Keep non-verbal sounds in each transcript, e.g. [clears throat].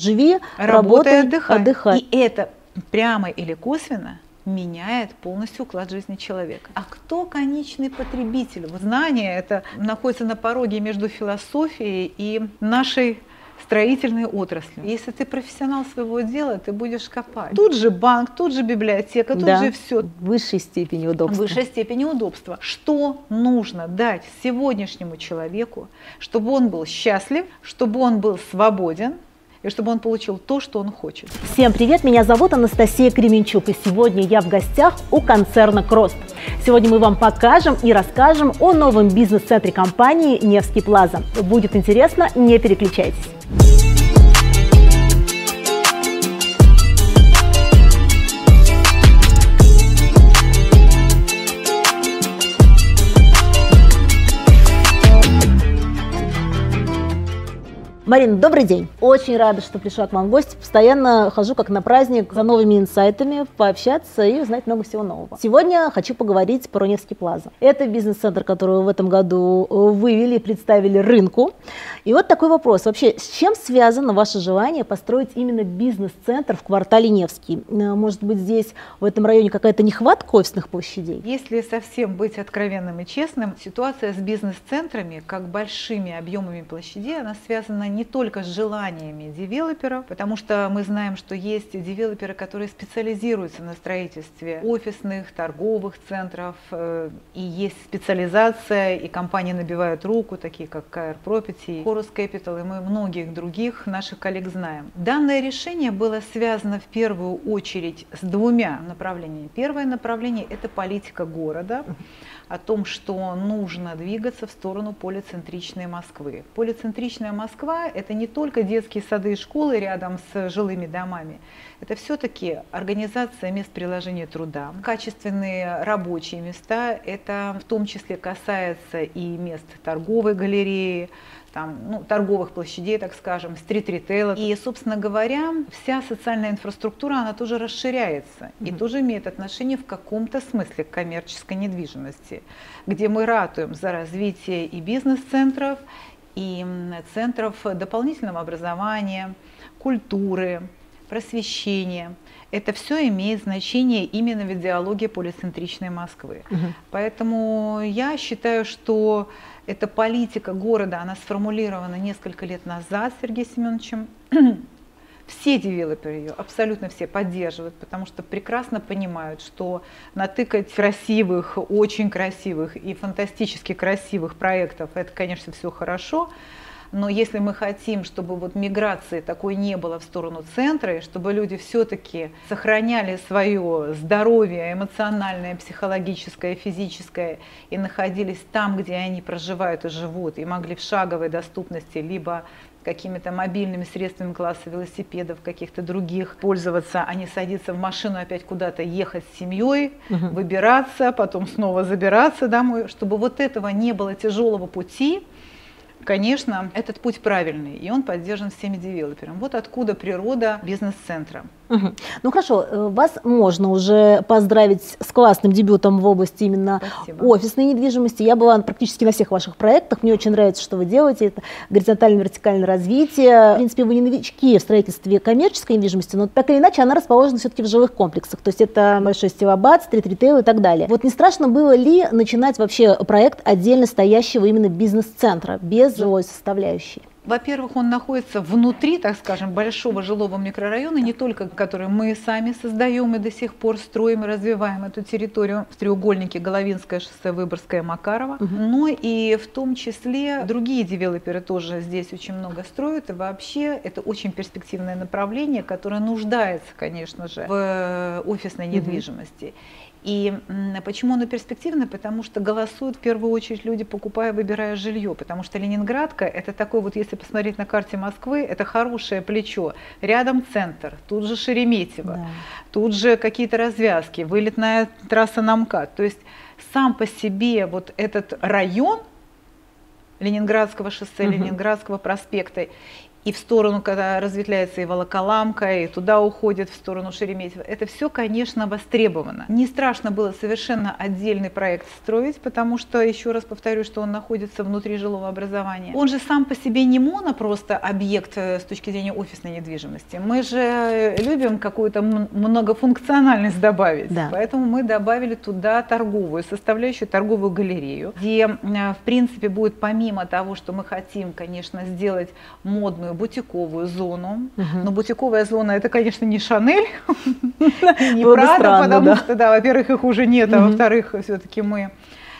Живи, Работай, работай, отдыхай. отдыхай. И это прямо или косвенно меняет полностью уклад жизни человека. А кто конечный потребитель? Вот Знание это находится на пороге между философией и нашей строительной отраслью. Если ты профессионал своего дела, ты будешь копать. Тут же банк, тут же библиотека, тут Да. же все. В высшей степени В удобства. высшей степени удобства. Что нужно дать сегодняшнему человеку, чтобы он был счастлив, чтобы он был свободен и чтобы он получил то, что он хочет. Всем привет, меня зовут Анастасия Кременчук, и сегодня я в гостях у концерна Крост. Сегодня мы вам покажем и расскажем о новом бизнес-центре компании Невский Плаза. Будет интересно, не переключайтесь. Марина, добрый день. Очень рада, что пришла к вам в гости. Постоянно хожу как на праздник за новыми инсайтами, пообщаться и узнать много всего нового. Сегодня хочу поговорить про Невский Плаза. Это бизнес-центр, который в этом году вывели и представили рынку. И вот такой вопрос. Вообще, с чем связано ваше желание построить именно бизнес-центр в квартале Невский? Э, Может быть, здесь, в этом районе, какая-то нехватка офисных площадей? Если совсем быть откровенным и честным, ситуация с бизнес-центрами, как большими объемами площадей, она связана не только с желаниями девелоперов, потому что мы знаем, что есть девелоперы, которые специализируются на строительстве офисных, торговых центров, э, и есть специализация, и компании набивают руку, такие как KR Property, Horus Capital, и мы многих других наших коллег знаем. Данное решение было связано в первую очередь с двумя направлениями. Первое направление – это политика города, о том, что нужно двигаться в сторону полицентричной Москвы. Полицентричная Москва – это не только детские сады и школы рядом с жилыми домами, это все-таки организация мест приложения труда, качественные рабочие места, это в том числе касается и мест торговой галереи, там, ну, торговых площадей, так скажем, стрит-ритейла. И, собственно говоря, вся социальная инфраструктура, она тоже расширяется и Мгм. тоже имеет отношение в каком-то смысле к коммерческой недвижимости, где мы ратуем за развитие и бизнес-центров, и центров дополнительного образования, культуры, просвещения. Это все имеет значение именно в идеологии полицентричной Москвы. Мгм. Поэтому я считаю, что эта политика города, она сформулирована несколько лет назад Сергеем Семеновичем. [clears throat] Все девелоперы ее, абсолютно все поддерживают, потому что прекрасно понимают, что натыкать красивых, очень красивых и фантастически красивых проектов, это, конечно, все хорошо, но если мы хотим, чтобы вот миграции такой не было в сторону центра, и чтобы люди все-таки сохраняли свое здоровье эмоциональное, психологическое, физическое и находились там, где они проживают и живут, и могли в шаговой доступности либо какими-то мобильными средствами класса велосипедов, каких-то других пользоваться, а не садиться в машину опять куда-то ехать с семьей, Мгм. выбираться, потом снова забираться домой, чтобы вот этого не было тяжелого пути, конечно, этот путь правильный, и он поддержан всеми девелоперами. Вот откуда природа бизнес-центра. Ну хорошо, э, вас можно уже поздравить с классным дебютом в области именно Спасибо. офисной недвижимости. Я была практически на всех ваших проектах. Мне очень нравится, что вы делаете. Это горизонтально-вертикальное развитие. В принципе, вы не новички в строительстве коммерческой недвижимости, но так или иначе она расположена все-таки в жилых комплексах. То есть это большой стилобат, стрит-ритейл и так далее. Вот не страшно было ли начинать вообще проект отдельно стоящего именно бизнес-центра, без жилой составляющей? Во-первых, он находится внутри, так скажем, большого жилого микрорайона, не только который мы сами создаем и до сих пор строим и развиваем эту территорию в треугольнике Головинское шоссе, Выборгское, Макарова, Мгм. но и в том числе другие девелоперы тоже здесь очень много строят. И вообще это очень перспективное направление, которое нуждается, конечно же, в э, офисной недвижимости. И почему оно перспективно? Потому что голосуют в первую очередь люди, покупая, выбирая жилье. Потому что Ленинградка это такой вот, если посмотреть на карте Москвы, это хорошее плечо. Рядом центр, тут же Шереметьево, Да. тут же какие-то развязки, вылетная трасса на МКАД. То есть сам по себе вот этот район Ленинградского шоссе, Мгм. Ленинградского проспекта и в сторону, когда разветвляется и Волоколамка, и туда уходит в сторону Шереметьево. Это все, конечно, востребовано. Не страшно было совершенно отдельный проект строить, потому что, еще раз повторю, что он находится внутри жилого образования. Он же сам по себе не моно просто объект э, с точки зрения офисной недвижимости. Мы же любим какую-то многофункциональность добавить. Да. Поэтому мы добавили туда торговую составляющую, торговую галерею, где, э, в принципе, будет помимо того, что мы хотим, конечно, сделать модную определенную бутиковую зону. Угу. Но бутиковая зона это, конечно, не Шанель, не Прада, потому что, да, во-первых, их уже нет, а во-вторых, все-таки мы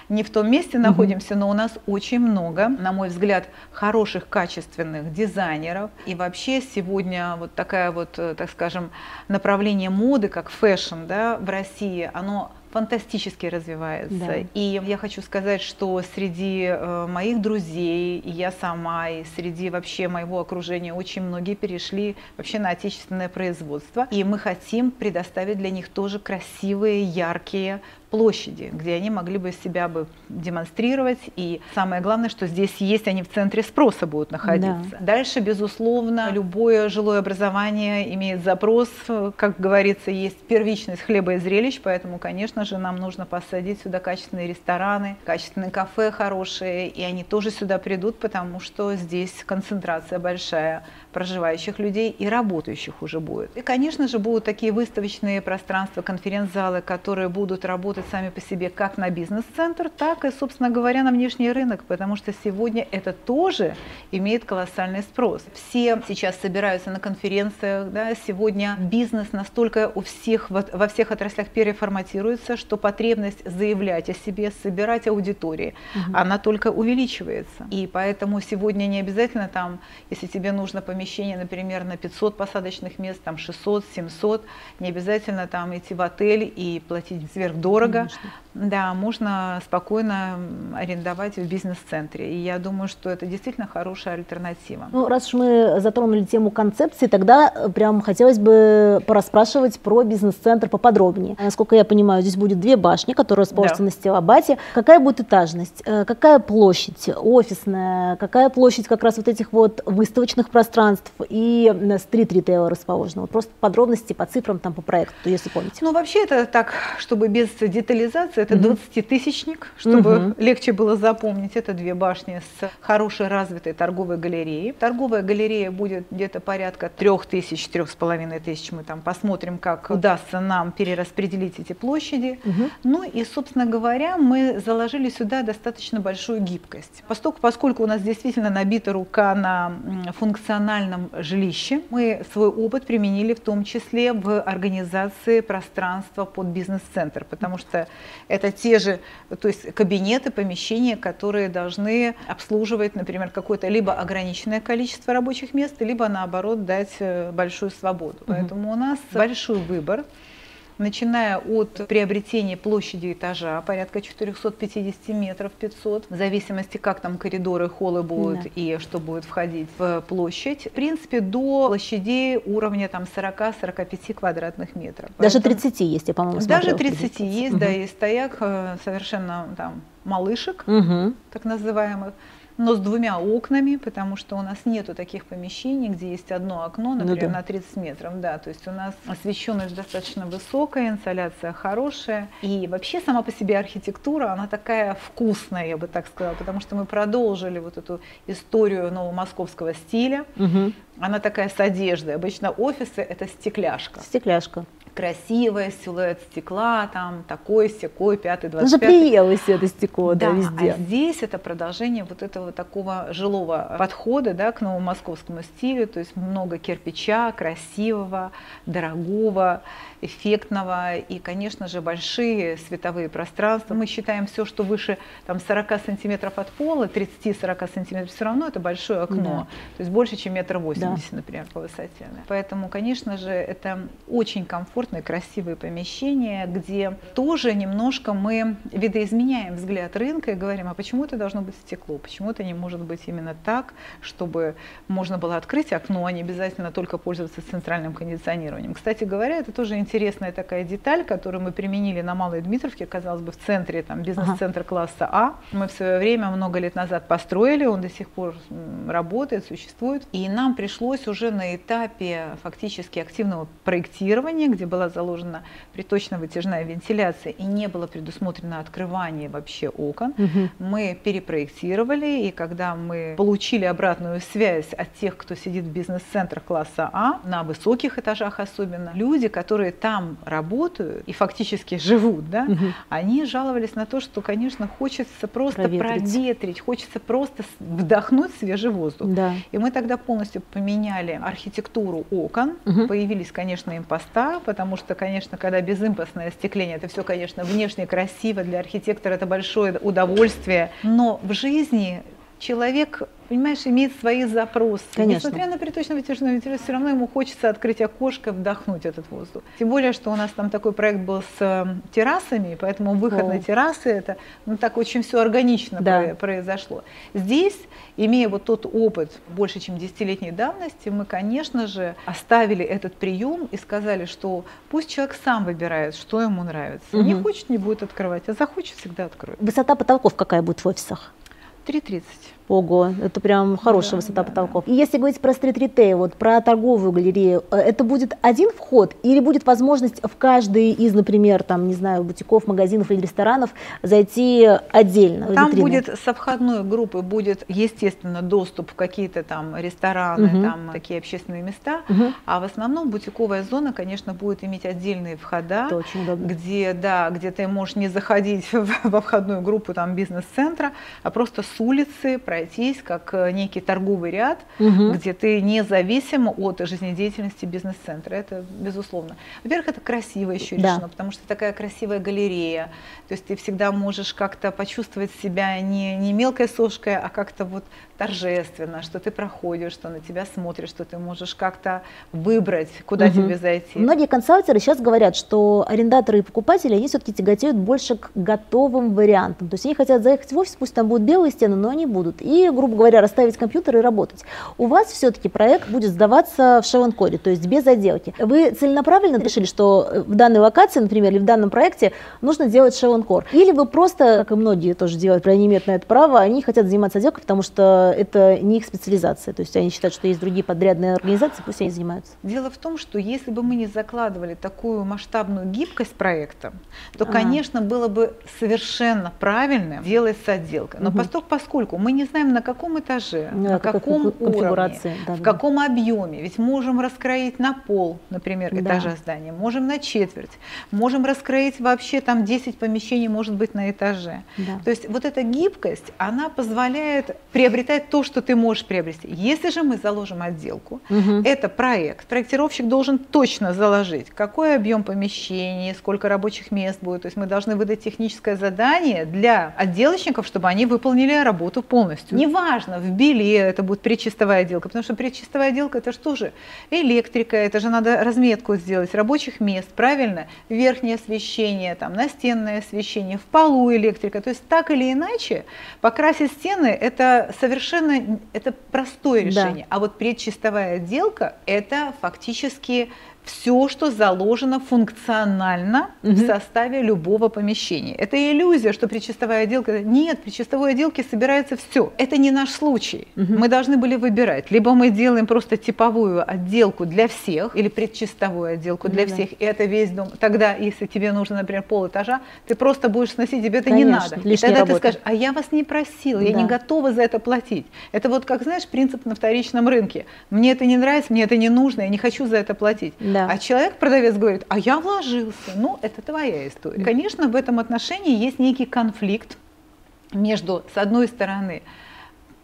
не в том месте находимся, но у нас очень много, на мой взгляд, хороших, качественных дизайнеров. И вообще сегодня вот такая вот, э, так скажем, направление моды, как fashion, да, в России, оно фантастически развивается. Да. И я хочу сказать, что среди э, моих друзей, и я сама, и среди вообще моего окружения очень многие перешли вообще на отечественное производство. И мы хотим предоставить для них тоже красивые, яркие площади, где они могли бы себя бы демонстрировать. И самое главное, что здесь есть, они в центре спроса будут находиться. Да. Дальше, безусловно, любое жилое образование имеет запрос, как говорится, есть первичность хлеба и зрелищ, поэтому, конечно же, нам нужно посадить сюда качественные рестораны, качественные кафе хорошие, и они тоже сюда придут, потому что здесь концентрация большая проживающих людей и работающих уже будет. И, конечно же, будут такие выставочные пространства, конференц-залы, которые будут работать сами по себе как на бизнес-центр, так и, собственно говоря, на внешний рынок, потому что сегодня это тоже имеет колоссальный спрос. Все сейчас собираются на конференциях, да, сегодня бизнес настолько у всех, во всех отраслях переформатируется, что потребность заявлять о себе, собирать аудитории, угу. она только увеличивается. И поэтому сегодня не обязательно там, если тебе нужно поменять помещение, например, на 500 посадочных мест, там 600, 700, не обязательно там идти в отель и платить сверхдорого. Конечно. Да, можно спокойно арендовать в бизнес-центре. И я думаю, что это действительно хорошая альтернатива. Ну, раз уж мы затронули тему концепции, тогда э, прям хотелось бы пораспрашивать про бизнес-центр поподробнее. Насколько я понимаю, здесь будет две башни, которые расположатся да. на Стилобате. Какая будет этажность? Э, какая площадь офисная? Какая площадь как раз вот этих вот выставочных пространств и стрит-ритейла расположенного? Просто подробности по цифрам, там, по проекту, если помните. Ну, вообще это так, чтобы без детализации, это 20-тысячник, чтобы угу. легче было запомнить. Это две башни с хорошей развитой торговой галереей. Торговая галерея будет где-то порядка 3000, 3,5 тысяч. Мы там посмотрим, как удастся нам перераспределить эти площади. Угу. Ну и, собственно говоря, мы заложили сюда достаточно большую гибкость. Поскольку, поскольку у нас действительно набита рука на функциональном жилище, мы свой опыт применили в том числе в организации пространства под бизнес-центр, потому что это те же, то есть кабинеты, помещения, которые должны обслуживать, например, какое-то либо ограниченное количество рабочих мест, либо наоборот дать э, большую свободу. Поэтому у нас большой выбор начиная от приобретения площади этажа, порядка 450 метров, 500, в зависимости, как там коридоры, холлы будут да. и что будет входить в площадь, в принципе, до площадей уровня там 40-45 квадратных метров. Даже Поэтому... 30 есть, я, по-моему, Даже 30 есть, угу. да, есть стояк э, совершенно там малышек, угу. так называемых но с двумя окнами, потому что у нас нету таких помещений, где есть одно окно, ну например, ну, да. на 30 метров. Да, то есть у нас освещенность достаточно высокая, инсоляция хорошая. И вообще сама по себе архитектура, она такая вкусная, я бы так сказала, потому что мы продолжили вот эту историю новомосковского стиля. Угу. Она такая с одеждой. Обычно офисы это стекляшка. Стекляшка красивое, силуэт стекла, там такой, секой, пятый, двадцать пятый. Уже приелось это стекло, да, да, везде. А здесь это продолжение вот этого такого жилого подхода, да, к новомосковскому стилю, то есть много кирпича, красивого, дорогого, эффектного и, конечно же, большие световые пространства. Мы считаем все, что выше там, 40 сантиметров от пола, 30-40 сантиметров, все равно это большое окно, да. то есть больше, чем метр восемьдесят, да. например, по высоте. Поэтому, конечно же, это очень комфортно уютные, красивые помещения, где тоже немножко мы видоизменяем взгляд рынка и говорим, а почему это должно быть стекло, почему это не может быть именно так, чтобы можно было открыть окно, а не обязательно только пользоваться центральным кондиционированием. Кстати говоря, это тоже интересная такая деталь, которую мы применили на Малой Дмитровке, казалось бы, в центре, там, бизнес-центр класса А. Мы в свое время много лет назад построили, он до сих пор работает, существует. И нам пришлось уже на этапе фактически активного проектирования, где была заложена приточно-вытяжная вентиляция и не было предусмотрено открывание вообще окон, угу. мы перепроектировали, и когда мы получили обратную связь от тех, кто сидит в бизнес-центрах класса А, на высоких этажах особенно, люди, которые там работают и фактически живут, да, угу. они жаловались на то, что, конечно, хочется просто проветрить, проветрить хочется просто вдохнуть свежий воздух. Да. И мы тогда полностью поменяли архитектуру окон, угу. появились, конечно, импоста, потому что, конечно, когда безимпостное остекление, это все, конечно, внешне красиво, для архитектора это большое удовольствие, но в жизни человек понимаешь, имеет свои запросы. Конечно. Несмотря на приточно вытяжную вентиляцию, все равно ему хочется открыть окошко, вдохнуть этот воздух. Тем более, что у нас там такой проект был с э, террасами, поэтому выход О. на террасы, это ну, так очень все органично да. произошло. Здесь, имея вот тот опыт больше, чем десятилетней давности, мы, конечно же, оставили этот прием и сказали, что пусть человек сам выбирает, что ему нравится. Угу. Не хочет, не будет открывать, а захочет, всегда откроет. Высота потолков какая будет в офисах? 3,30. Ого, это прям хорошая да, высота да, потолков. Да. И если говорить про стрит-ритейл, вот про торговую галерею, э, это будет один вход или будет возможность в каждый из, например, там, не знаю, бутиков, магазинов или ресторанов зайти отдельно? Там будет со входной группы будет, естественно, доступ в какие-то там рестораны, угу. там такие общественные места, угу. а в основном бутиковая зона, конечно, будет иметь отдельные входа, где, да, где ты можешь не заходить [laughs] во входную группу там бизнес-центра, а просто с улицы пройти пройтись как э, некий торговый ряд, угу. где ты независим от жизнедеятельности бизнес-центра. Это безусловно. Во-первых, это красиво еще да. решено, потому что такая красивая галерея. То есть ты всегда можешь как-то почувствовать себя не, не мелкой сошкой, а как-то вот торжественно, что ты проходишь, что на тебя смотрят, что ты можешь как-то выбрать, куда угу. тебе зайти. Многие консалтеры сейчас говорят, что арендаторы и покупатели, они все-таки тяготеют больше к готовым вариантам. То есть они хотят заехать в офис, пусть там будут белые стены, но они будут. И, грубо говоря, расставить компьютер и работать. У вас все-таки проект будет сдаваться в Шевенкоре, то есть без отделки. Вы целенаправленно решили, что в данной локации, например, или в данном проекте нужно делать Шевенкор? Или вы просто, как и многие тоже делают, они имеют на это право, они хотят заниматься отделкой, потому что это не их специализация. То есть они считают, что есть другие подрядные организации, пусть они занимаются. Дело в том, что если бы мы не закладывали такую масштабную гибкость проекта, то, ага. конечно, было бы совершенно правильно делать с отделкой. Но угу. поскольку мы не знаем, на каком этаже, да, на каком уровне, да, в да. каком объеме, ведь можем раскроить на пол, например, этажа да. здания, можем на четверть, можем раскроить вообще там 10 помещений, может быть, на этаже. Да. То есть вот эта гибкость, она позволяет приобретать приобретать то, что ты можешь приобрести. Если же мы заложим отделку, угу. это проект. Проектировщик должен точно заложить, какой объем помещений, сколько рабочих мест будет. То есть мы должны выдать техническое задание для отделочников, чтобы они выполнили работу полностью. Неважно, в Беле это будет предчистовая отделка, потому что предчистовая отделка это что же электрика, это же надо разметку сделать, рабочих мест, правильно? Верхнее освещение, там, настенное освещение, в полу электрика. То есть так или иначе покрасить стены это совершенно совершенно это простое решение. Да. А вот предчистовая отделка это фактически все, что заложено функционально угу. в составе любого помещения. Это иллюзия, что причастовая отделка. Нет, при чистовой отделке собирается все. Это не наш случай. Угу. Мы должны были выбирать. Либо мы делаем просто типовую отделку для всех, или предчистовую отделку для да. всех, и это весь дом. Тогда, если тебе нужно, например, пол этажа, ты просто будешь сносить, тебе это Конечно, не надо. И тогда работа. ты скажешь, а я вас не просила, я да. не готова за это платить. Это вот, как знаешь, принцип на вторичном рынке. Мне это не нравится, мне это не нужно, я не хочу за это платить. Да. А человек, продавец, говорит, а я вложился. Ну, это твоя история. Конечно, в этом отношении есть некий конфликт между, с одной стороны,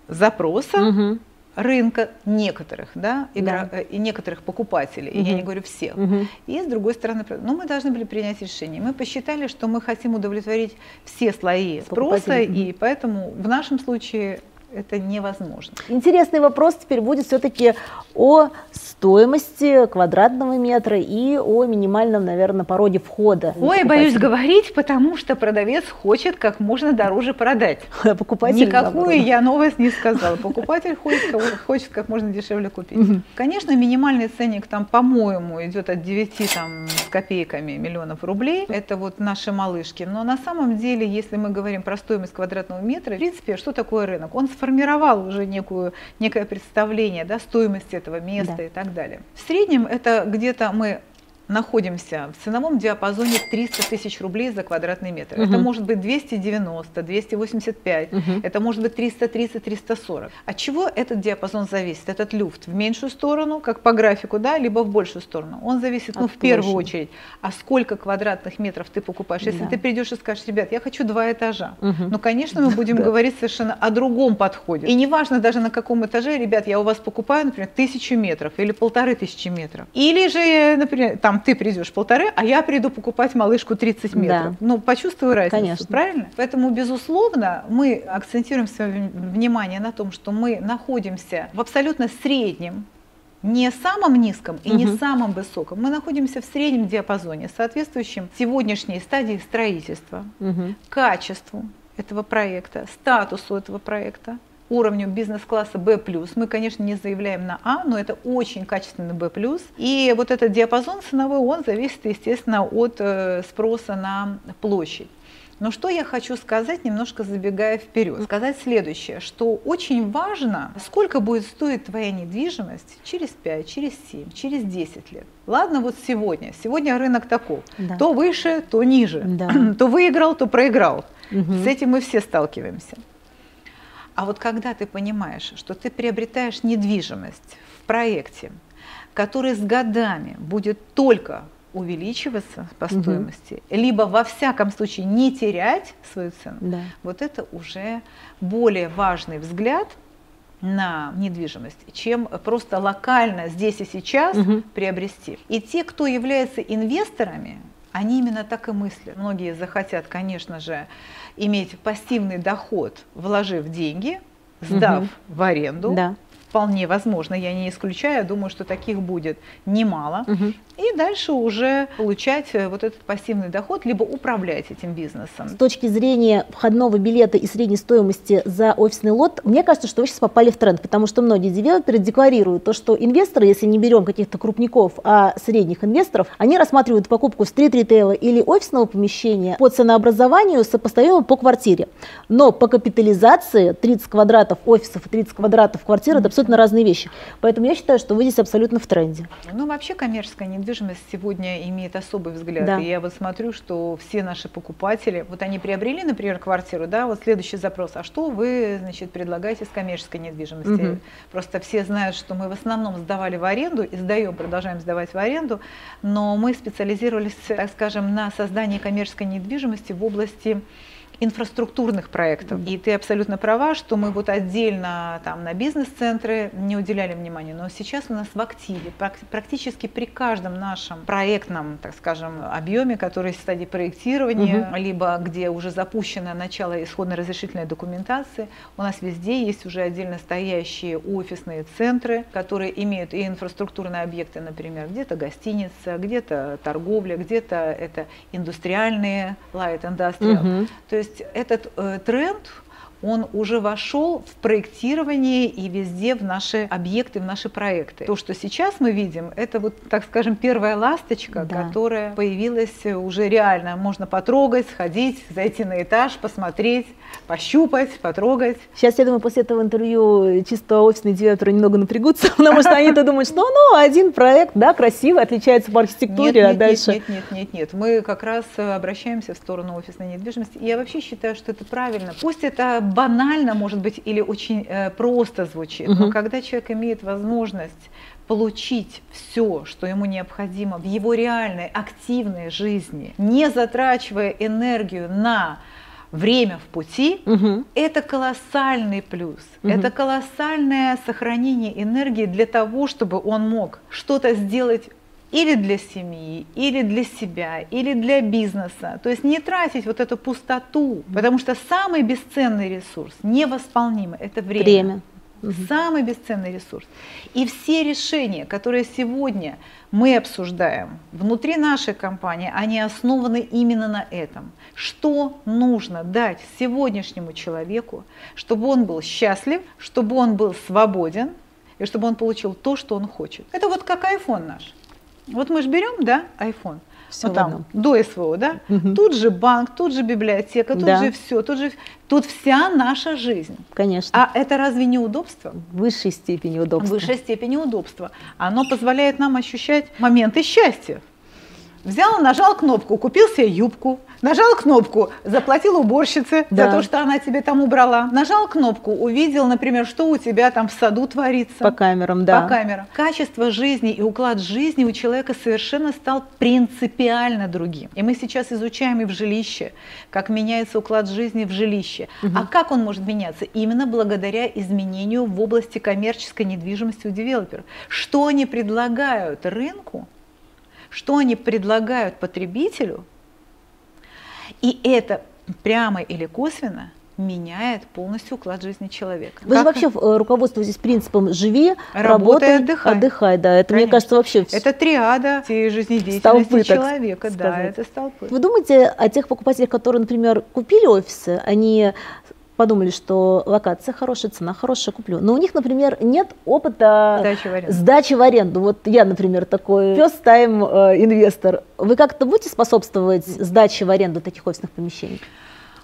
запроса, угу рынка некоторых, да, игра, да. Э, и некоторых покупателей, угу. я не говорю всех. Угу. И с другой стороны, ну, мы должны были принять решение. Мы посчитали, что мы хотим удовлетворить все слои спроса, угу. и поэтому в нашем случае это невозможно. Интересный вопрос теперь будет все-таки о стоимости квадратного метра и о минимальном, наверное, пороге входа. Ой, боюсь говорить, потому что продавец хочет как можно дороже продать. [laughs] Покупатель Никакую наоборот. я новость не сказала. Покупатель хочет, хочет как можно дешевле купить. Конечно, минимальный ценник там, по-моему, идет от 9 там, с копейками миллионов рублей. Это вот наши малышки. Но на самом деле, если мы говорим про стоимость квадратного метра, в принципе, что такое рынок? Он сформировал уже некую, некое представление да, стоимости этого места да. и так далее. В среднем это где-то мы находимся в ценовом диапазоне 300 тысяч рублей за квадратный метр. Угу. Это может быть 290, 285, угу. это может быть 330, 340. От чего этот диапазон зависит? Этот люфт в меньшую сторону, как по графику, да, либо в большую сторону. Он зависит, От ну, в площади. первую очередь, а сколько квадратных метров ты покупаешь. Если да. ты придешь и скажешь, ребят, я хочу два этажа, угу. ну, конечно, мы будем да. говорить совершенно о другом подходе. И неважно даже на каком этаже, ребят, я у вас покупаю, например, тысячу метров или полторы тысячи метров. Или же, например, там ты придешь полторы, а я приду покупать малышку 30 метров. Да. Ну, почувствую разницу, Конечно. правильно? Поэтому, безусловно, мы акцентируем свое внимание на том, что мы находимся в абсолютно среднем не самом низком и угу. не самом высоком. Мы находимся в среднем диапазоне, соответствующем сегодняшней стадии строительства, угу. качеству этого проекта, статусу этого проекта, уровню бизнес-класса B+. Мы, конечно, не заявляем на А, но это очень качественный B+. И вот этот диапазон ценовой, он зависит, естественно, от э, спроса на площадь. Но что я хочу сказать, немножко забегая вперед, сказать следующее, что очень важно, сколько будет стоить твоя недвижимость через 5, через 7, через 10 лет. Ладно, вот сегодня. Сегодня рынок таков. Да. То выше, то ниже. Да. [clears throat] то выиграл, то проиграл. Угу. С этим мы все сталкиваемся. А вот когда ты понимаешь, что ты приобретаешь недвижимость в проекте, который с годами будет только увеличиваться по стоимости, угу. либо во всяком случае не терять свою цену, да. вот это уже более важный взгляд на недвижимость, чем просто локально здесь и сейчас угу. приобрести. И те, кто является инвесторами, они именно так и мыслят. Многие захотят, конечно же, иметь пассивный доход, вложив деньги, сдав угу. в аренду. Да вполне возможно, я не исключаю, думаю, что таких будет немало. Угу. И дальше уже получать э, вот этот пассивный доход, либо управлять этим бизнесом. С точки зрения входного билета и средней стоимости за офисный лот, мне кажется, что вы сейчас попали в тренд, потому что многие девелоперы декларируют то, что инвесторы, если не берем каких-то крупников, а средних инвесторов, они рассматривают покупку стрит-ритейла или офисного помещения по ценообразованию сопоставимо по квартире. Но по капитализации 30 квадратов офисов и 30 квадратов квартир – это абсолютно разные вещи. Поэтому я считаю, что вы здесь абсолютно в тренде. Ну, вообще коммерческая недвижимость сегодня имеет особый взгляд. Да. И я вот смотрю, что все наши покупатели, вот они приобрели, например, квартиру, да, вот следующий запрос, а что вы, значит, предлагаете с коммерческой недвижимостью? Угу. Просто все знают, что мы в основном сдавали в аренду и сдаем, продолжаем сдавать в аренду, но мы специализировались, так скажем, на создании коммерческой недвижимости в области инфраструктурных проектов. И ты абсолютно права, что мы вот отдельно там на бизнес-центры не уделяли внимания, но сейчас у нас в активе практически при каждом нашем проектном, так скажем, объеме, который в стадии проектирования, угу. либо где уже запущено начало исходно-разрешительной документации, у нас везде есть уже отдельно стоящие офисные центры, которые имеют и инфраструктурные объекты, например, где-то гостиница, где-то торговля, где-то это индустриальные light industrial. Угу. То есть есть этот э, тренд, он уже вошел в проектирование и везде в наши объекты, в наши проекты. То, что сейчас мы видим, это вот, так скажем, первая ласточка, да. которая появилась уже реально. Можно потрогать, сходить, зайти на этаж, посмотреть, пощупать, потрогать. Сейчас, я думаю, после этого интервью чисто офисные девелоперы немного напрягутся, [laughs] потому что они-то думают, что ну, один проект, да, красивый, отличается по архитектуре, нет, а дальше... Нет, нет, нет, нет. Мы как раз обращаемся в сторону офисной недвижимости. И я вообще считаю, что это правильно. Пусть это банально, может быть, или очень э, просто звучит, угу. но когда человек имеет возможность получить все, что ему необходимо в его реальной активной жизни, не затрачивая энергию на время в пути, угу. это колоссальный плюс. Угу. Это колоссальное сохранение энергии для того, чтобы он мог что-то сделать или для семьи, или для себя, или для бизнеса. То есть не тратить вот эту пустоту, потому что самый бесценный ресурс, невосполнимый, это время. Время. Самый бесценный ресурс. И все решения, которые сегодня мы обсуждаем внутри нашей компании, они основаны именно на этом. Что нужно дать сегодняшнему человеку, чтобы он был счастлив, чтобы он был свободен, и чтобы он получил то, что он хочет. Это вот как iPhone наш. Вот мы же берем, да, iPhone, Всё ну, там, одном. до СВО, да, Мгм. тут же банк, тут же библиотека, тут Да. же все, тут же, тут вся наша жизнь. Конечно. А это разве не удобство? В высшей степени удобства. В высшей степени удобства. Оно позволяет нам ощущать моменты счастья. Взял, нажал кнопку, купил себе юбку, нажал кнопку, заплатил уборщице Да. за то, что она тебе там убрала. Нажал кнопку, увидел, например, что у тебя там в саду творится. По камерам, да. По камерам. Качество жизни и уклад жизни у человека совершенно стал принципиально другим. И мы сейчас изучаем и в жилище, как меняется уклад жизни в жилище. А как он может меняться? Именно благодаря изменению в области коммерческой недвижимости у девелоперов. Что они предлагают рынку, что они предлагают потребителю, и это прямо или косвенно меняет полностью уклад жизни человека. Вы Как- вообще э, руководствуетесь принципом «живи, Работай, работай, отдыхай». отдыхай». Да, это, мне Конечно. кажется, вообще... Это триада всей жизнедеятельности Столпы, человека, да, это столпы. Вы думаете о тех покупателях, которые, например, купили офисы, они подумали, что локация хорошая, цена хорошая, куплю. Но у них, например, нет опыта Сдачи в аренду. сдачи в аренду. Вот я, например, такой first time э, инвестор. Вы как-то будете способствовать сдаче в аренду таких офисных помещений?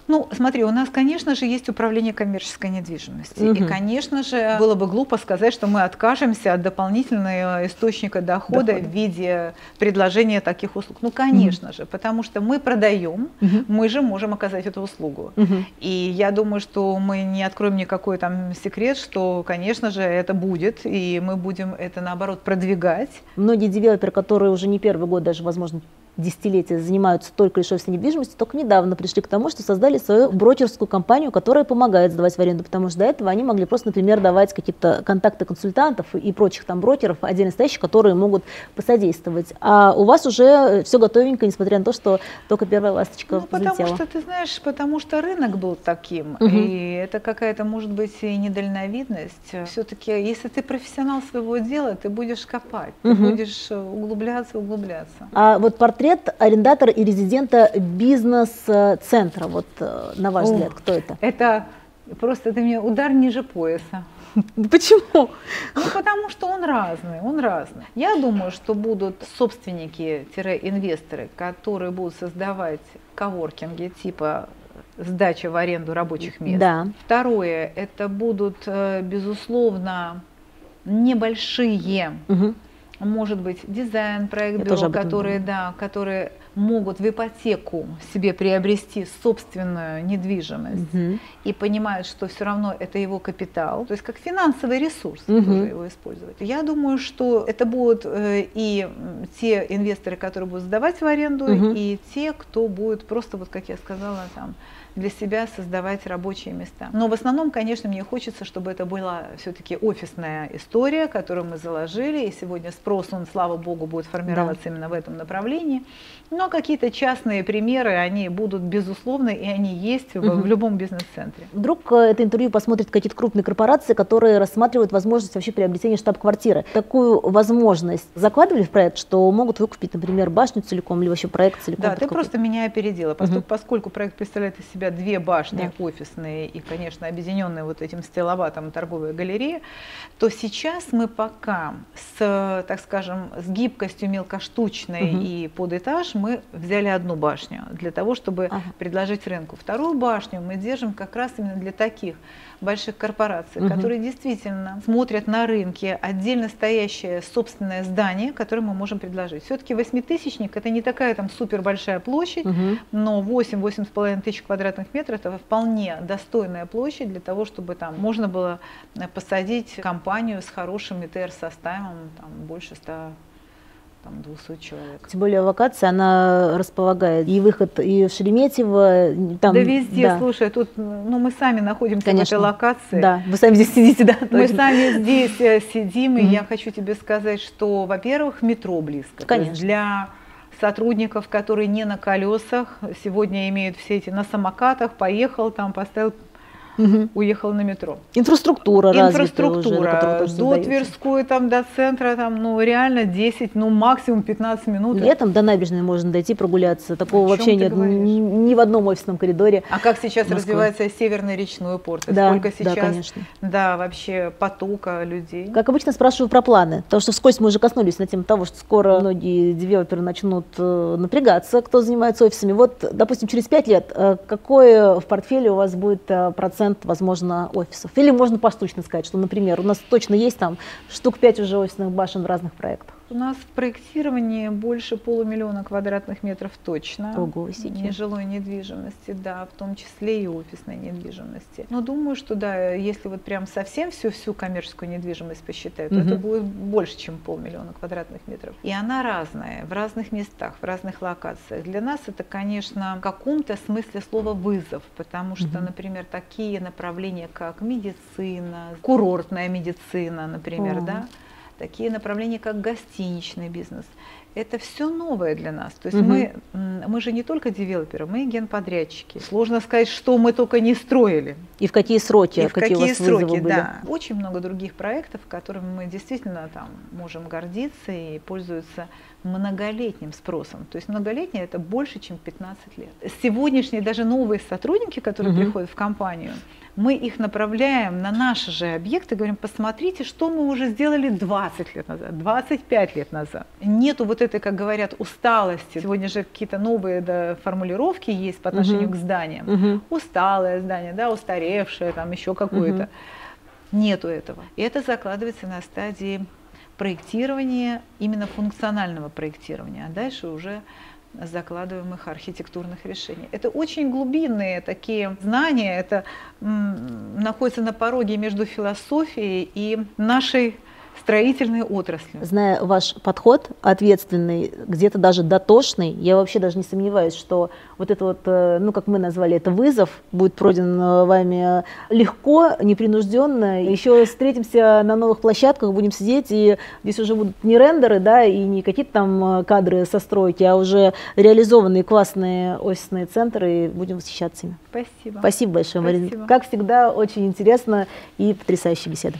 Ну, смотри, у нас, конечно же, есть управление коммерческой недвижимостью. И, Мгм. конечно же, было бы глупо сказать, что мы откажемся от дополнительного источника дохода, Дохода. в виде предложения таких услуг. Ну, конечно же, потому что мы продаем, Мгм. мы же можем оказать эту услугу. Мгм. И я думаю, что мы не откроем никакой там секрет, что, конечно же, это будет, и мы будем это, наоборот, продвигать. Многие девелоперы, которые уже не первый год, даже, возможно, десятилетия занимаются только лишь офисной недвижимостью, только недавно пришли к тому, что создали свою брокерскую компанию, которая помогает сдавать в аренду, потому что до этого они могли просто, например, давать какие-то контакты консультантов и прочих там брокеров, отдельно стоящих, которые могут посодействовать. А у вас уже все готовенько, несмотря на то, что только первая ласточка Ну, потому взлетела. что, ты знаешь, потому что рынок был таким, Мгм. и это какая-то, может быть, и недальновидность. Все-таки, если ты профессионал своего дела, ты будешь копать, ты Мгм. будешь э, углубляться, углубляться. А вот портрет арендатора и резидента бизнес-центра, вот э, на ваш О. взгляд, кто это? Это просто ты мне удар ниже пояса. [laughs] Почему? Ну, потому что он разный, он разный. Я думаю, что будут собственники-инвесторы, которые будут создавать коворкинги типа сдача в аренду рабочих мест. Да. Второе, это будут, э, безусловно, небольшие, Мгм. Может быть, дизайн, проект бюро, которые, да, которые могут в ипотеку себе приобрести собственную недвижимость Мгм. и понимают, что все равно это его капитал, то есть как финансовый ресурс Мгм. тоже его использовать. Я думаю, что это будут э, и те инвесторы, которые будут сдавать в аренду, Мгм. и те, кто будет просто, вот как я сказала, там для себя создавать рабочие места. Но в основном, конечно, мне хочется, чтобы это была все-таки офисная история, которую мы заложили, и сегодня спрос, он, слава богу, будет формироваться именно в этом направлении. Но какие-то частные примеры, они будут безусловно, и они есть в, в любом бизнес-центре. Вдруг э, это интервью посмотрят какие-то крупные корпорации, которые рассматривают возможность вообще приобретения штаб-квартиры. Такую возможность закладывали в проект, что могут выкупить, например, башню целиком или вообще проект целиком? Да, под ты просто меня опередила, поскольку, Мгм. поскольку проект представляет из себя две башни офисные и, конечно, объединенные вот этим стиловатом торговая галерея, то сейчас мы пока с, так скажем, с гибкостью мелкоштучной Мгм. и под этаж мы взяли одну башню для того, чтобы Ага. предложить рынку. Вторую башню мы держим как раз именно для таких больших корпораций, Мгм. которые действительно смотрят на рынке отдельно стоящее собственное здание, которое мы можем предложить. Все-таки восьмитысячник это не такая там супер большая площадь, Мгм. но 8-8,5 тысяч квадратных метров это вполне достойная площадь для того, чтобы там можно было посадить компанию с хорошим ИТР составом там, больше 100 там 200 человек. Тем более локация, она располагает и выход и в Шереметьево. Там, да везде, да. слушай, тут ну, мы сами находимся Конечно. в этой локации. Да, вы сами здесь сидите, да? Мы точно. сами здесь э, сидим, и я хочу тебе сказать, что, во-первых, метро близко. Конечно. Для сотрудников, которые не на колесах, сегодня имеют все эти на самокатах, поехал там, поставил угу. уехал на метро. Инфраструктура Инфраструктура. Уже, до Тверской, там, до центра, там, ну, реально 10, ну, максимум 15 минут. Летом до набережной можно дойти прогуляться. Такого вообще нет ни в одном офисном коридоре. А как сейчас Москвы. развивается Северный речной порт? Да, Сколько сейчас, да, конечно. Да, вообще потока людей. Как обычно спрашиваю про планы. Потому что вскользь мы уже коснулись на тему того, что скоро многие девелоперы начнут э, напрягаться, кто занимается офисами. Вот, допустим, через 5 лет э, какой в портфеле у вас будет э, процент процент, возможно, офисов. Или можно поштучно сказать, что, например, у нас точно есть там штук 5 уже офисных башен в разных проектах. У нас в проектировании больше полумиллиона квадратных метров точно. Ого, Нежилой недвижимости, да, в том числе и офисной недвижимости. Но думаю, что да, если вот прям совсем всю, всю коммерческую недвижимость посчитать, то угу. это будет больше, чем полмиллиона квадратных метров. И она разная, в разных местах, в разных локациях. Для нас это, конечно, в каком-то смысле слова вызов, потому что, угу. например, такие направления, как медицина, курортная медицина, например, О. да, такие направления, как гостиничный бизнес. Это все новое для нас. То есть угу. мы, мы же не только девелоперы, мы генподрядчики. Сложно сказать, что мы только не строили. И в какие сроки? И в какие, какие сроки, были? да. Очень много других проектов, которыми мы действительно там можем гордиться и пользуются многолетним спросом. То есть многолетнее это больше, чем 15 лет. Сегодняшние даже новые сотрудники, которые угу. приходят в компанию, мы их направляем на наши же объекты, говорим, посмотрите, что мы уже сделали 20 лет назад, 25 лет назад. Нету вот этой, как говорят, усталости. Сегодня же какие-то новые да, формулировки есть по отношению uh-huh. к зданиям. Uh-huh. Усталое здание, да, устаревшее, там еще какое-то. Uh-huh. Нету этого. И это закладывается на стадии проектирования, именно функционального проектирования, а дальше уже закладываемых архитектурных решений. Это очень глубинные такие знания, это м, находится на пороге между философией и нашей строительной отрасли. Зная ваш подход ответственный, где-то даже дотошный, я вообще даже не сомневаюсь, что вот это вот, э, ну как мы назвали это вызов, будет пройден э, вами легко, непринужденно. Еще встретимся на новых площадках, будем сидеть, и здесь уже будут не рендеры, да, и не какие-то там э, кадры со стройки, а уже реализованные классные офисные центры, и будем восхищаться ими. Спасибо. Спасибо большое, Марина. Как всегда, очень интересно и потрясающая беседа.